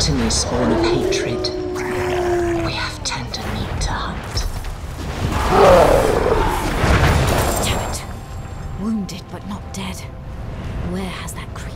certainly spawn of hatred. We have tender meat to hunt. Damn it. Wounded but not dead. Where has that creature gone?